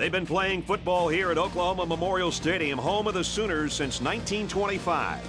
They've been playing football here at Oklahoma Memorial Stadium, home of the Sooners, since 1925.